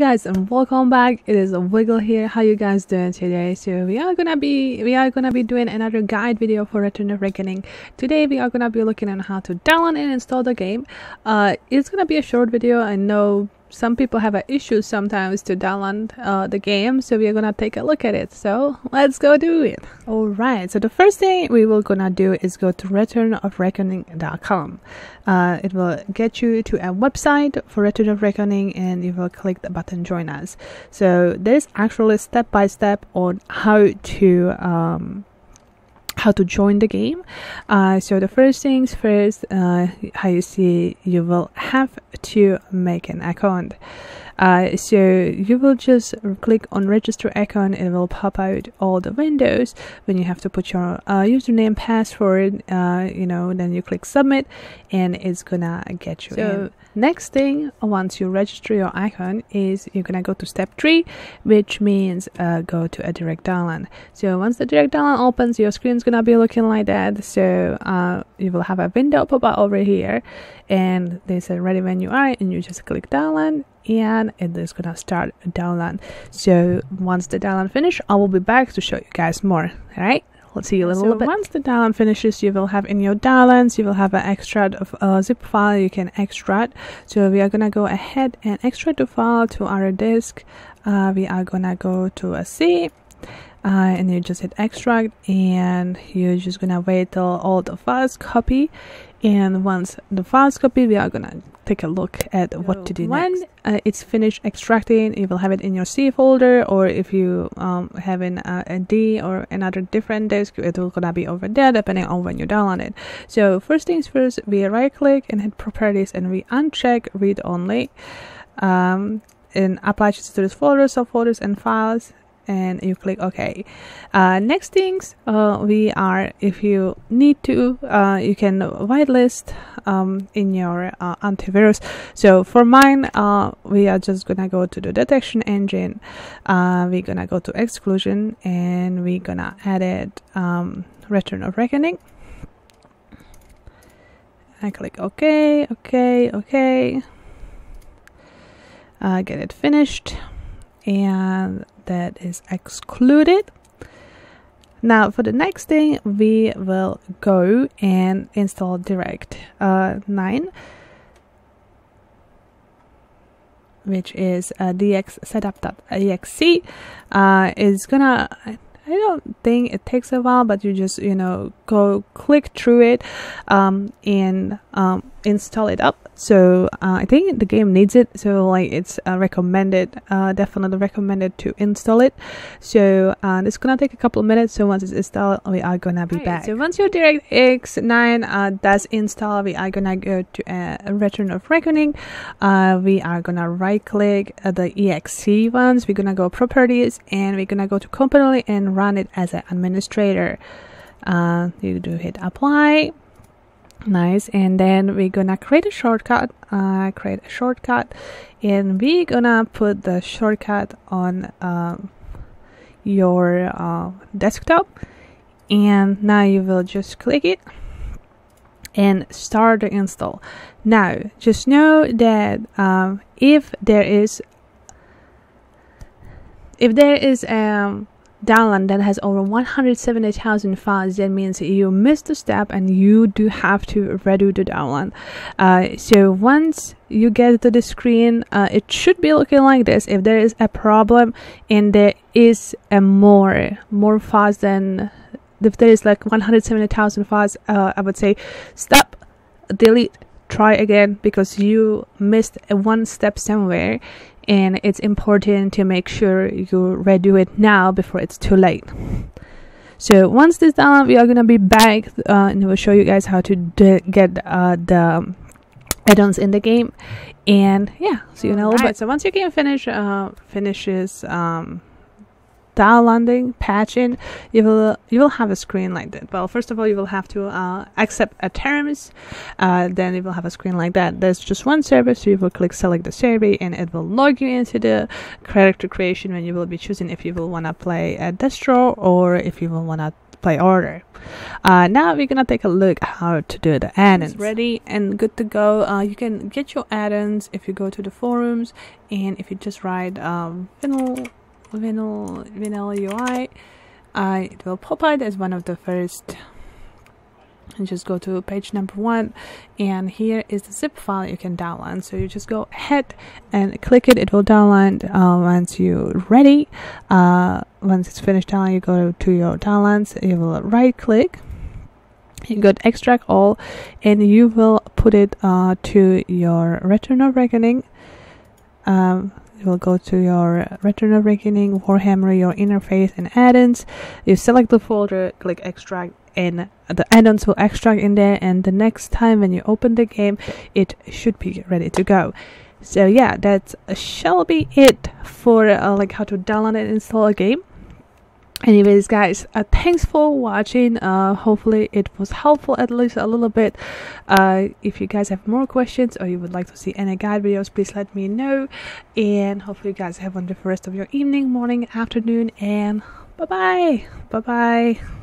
guys and welcome back. It is wiggle here. How you guys doing today? So we are gonna be we are gonna be doing another guide video for return of reckoning. Today we are gonna be looking at how to download and install the game. Uh it's gonna be a short video. I know some people have an issue sometimes to download uh, the game so we're gonna take a look at it. So let's go do it. All right so the first thing we will gonna do is go to returnofreckoning.com uh, it will get you to a website for return of reckoning and you will click the button join us. So there's actually step by step on how to um, how to join the game. Uh, so the first things first, uh, how you see, you will have to make an account. Uh, so you will just click on register account it will pop out all the windows when you have to put your uh, username password uh, you know then you click submit and it's gonna get you so in. Next thing once you register your icon, is you're gonna go to step three which means uh, go to a direct download so once the direct download opens your screen's gonna be looking like that. So uh, you will have a window pop up over here and they say ready when you are and you just click download and it is gonna start download so once the download finish i will be back to show you guys more. All right let's see a little, so bit. once the download finishes you will have in your downloads you will have an extract of a zip file you can extract. So we are gonna go ahead and extract the file to our disk. Uh, we are gonna go to a c uh, and you just hit extract and you're just gonna wait till all the files copy. And once the files copy we are gonna take a look at so what to do when next. Uh, it's finished extracting. You will have it in your C folder or if you um, have in uh, a D or another different disk it will gonna be over there depending on when you download it. So first things first we right click and hit properties and we uncheck read only. Um, and apply to this folder subfolders and files and you click OK. Uh, next things uh, we are if you need to uh, you can whitelist um, in your uh, antivirus. So for mine uh, we are just gonna go to the detection engine. Uh, we're gonna go to exclusion and we're gonna add it um, return of reckoning. I click OK, OK, OK. get it finished and that is excluded. Now for the next thing, we will go and install Direct uh, 9, which is uh, dx setup.exe. Uh, is gonna I don't think it takes a while, but you just you know go click through it um, and um, install it up so uh, i think the game needs it. So like it's uh, recommended uh, definitely recommended to install it. So uh, it's gonna take a couple of minutes. So once it's installed we are gonna be right, back. so once your directx 9 uh, does install we are gonna go to a return of reckoning. Uh, we are gonna right click the exe ones. We're gonna go properties and we're gonna go to company and run it as an administrator. You do hit apply nice. And then we're gonna create a shortcut uh, create a shortcut. And we're gonna put the shortcut on uh, your uh, desktop. And now you will just click it and start the install. Now just know that um, if there is if there is um download that has over 170,000 files that means you missed a step and you do have to redo the download uh, so once you get to the screen uh, it should be looking like this. If there is a problem and there is a more more files than if there is like 170,000 files uh, I would say stop delete try again because you missed one step somewhere and it's important to make sure you redo it now before it's too late. So once this done we are gonna be back uh, and we'll show you guys how to get uh, the add-ons in the game. And yeah see you in a little right. bit. So once your game finish uh, finishes um, downloading patching you will you will have a screen like that well first of all you will have to uh, accept a terms uh, then you will have a screen like that there's just one server so you will click select the server and it will log you into the character creation when you will be choosing if you will want to play a destro or if you will want to play order. Uh, now we're gonna take a look how to do the add-ins. Ready and good to go. Uh, you can get your add-ins if you go to the forums and if you just write um, vinyl, vinyl UI, it will pop out as one of the first. And just go to page number one and here is the zip file you can download. So you just go ahead and click it. It will download uh, once you're ready. Uh, once it's finished downloading you go to your downloads. You will right click you go to extract all and you will put it uh, to your return of reckoning. Um, you will go to your Return of Warhammer, your interface, and add-ins. You select the folder, click extract, and the add-ons will extract in there. And the next time when you open the game, it should be ready to go. So yeah, that shall be it for uh, like how to download and install a game anyways guys uh, thanks for watching. Uh, hopefully it was helpful at least a little bit. Uh, if you guys have more questions or you would like to see any guide videos please let me know. And hopefully you guys have a wonderful rest of your evening morning afternoon and bye bye bye bye